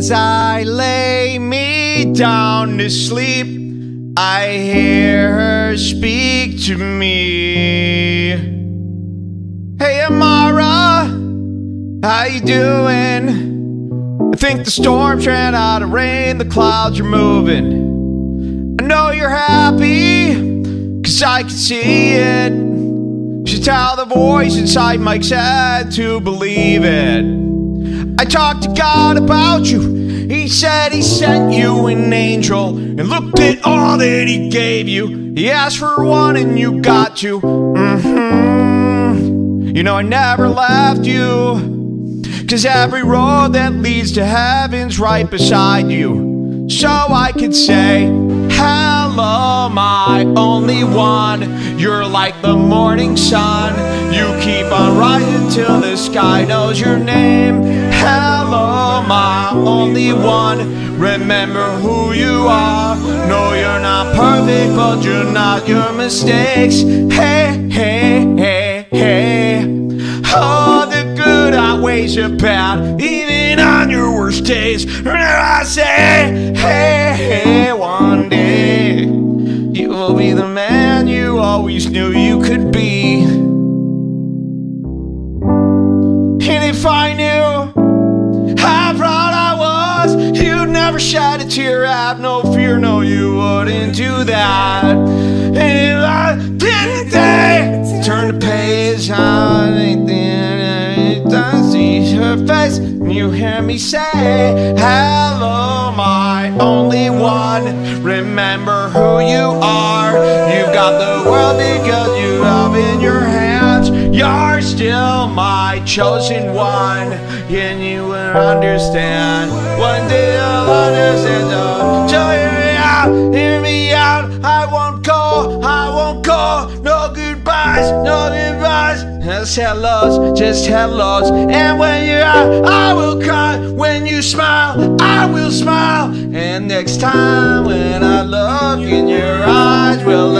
as I lay me down to sleep, I hear her speak to me. Hey Amara, how you doing? I think the storm's ran out of rain, the clouds are moving. I know you're happy, cause I can see it. Should tell the voice inside Mike's head to believe it. I talked to God about you. He said he sent you an angel and looked at all that he gave you. He asked for one and you got to. Mm-hmm. You know, I never left you. Cause every road that leads to heaven's right beside you. So I could say, Hello, my only one. You're like the morning sun. You keep on rising till the sky knows your name. Hello, my only one. Remember who you are. No, you're not perfect, but you're not your mistakes. Hey, hey, hey, hey. Oh, the good outweighs the bad, even on your worst days. Remember, I say, hey, hey, one day you will be the man you always knew you could be. And if I knew shed a tear. Have no fear, no, you wouldn't do that. And if I didn't they turn the page on anything, does see her face, and you hear me say, Hello, my only one. Remember who you are. You've got the world because you have in your still my chosen one, and you will understand. One day you'll understand. So hear me out, hear me out. I won't go, I won't go. No goodbyes, no goodbyes. Just hellos, just hellos. And when you're out, I will cry. When you smile, I will smile. And next time when I look in your eyes, we'll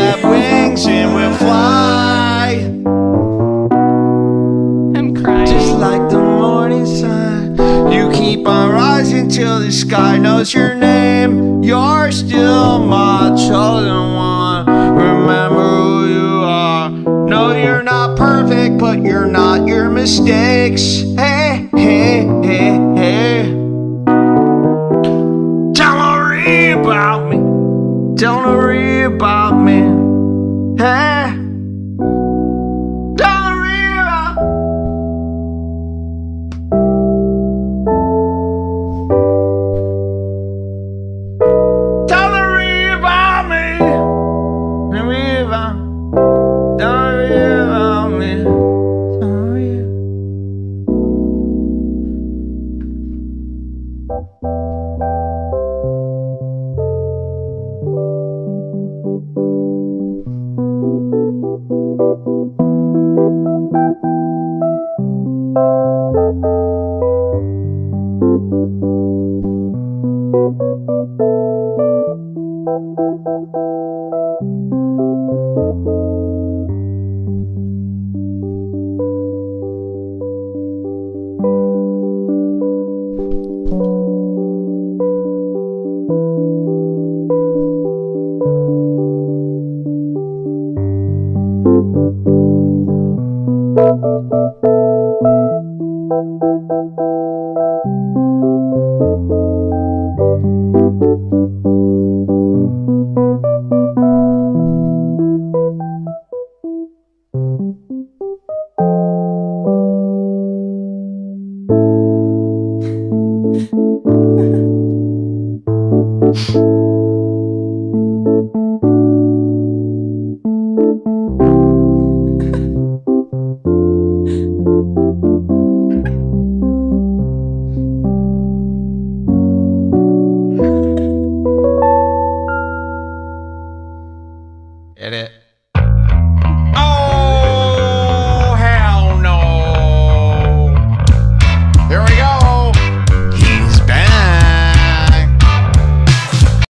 knows your name. You're still my chosen one. Remember who you are. No, you're not perfect, but you're not your mistakes. Hey, hey, hey, hey. Tell Nori about me. Tell Nori about me. Hey. Get it?